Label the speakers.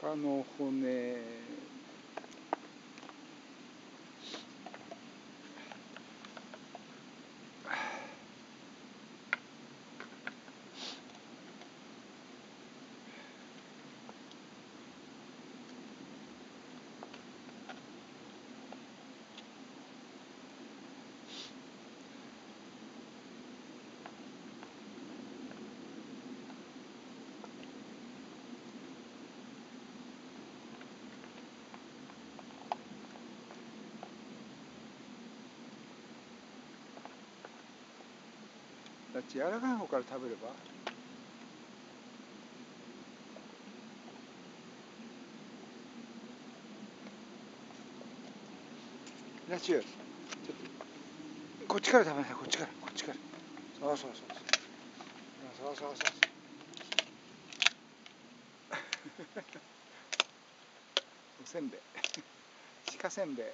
Speaker 1: 鹿の骨だって柔らかい方から食べれば。ラチューこっちから食べなさい。こっちから。こっちから。そうそうそう。そうそうそうそう。おせんべい。鹿せんべい。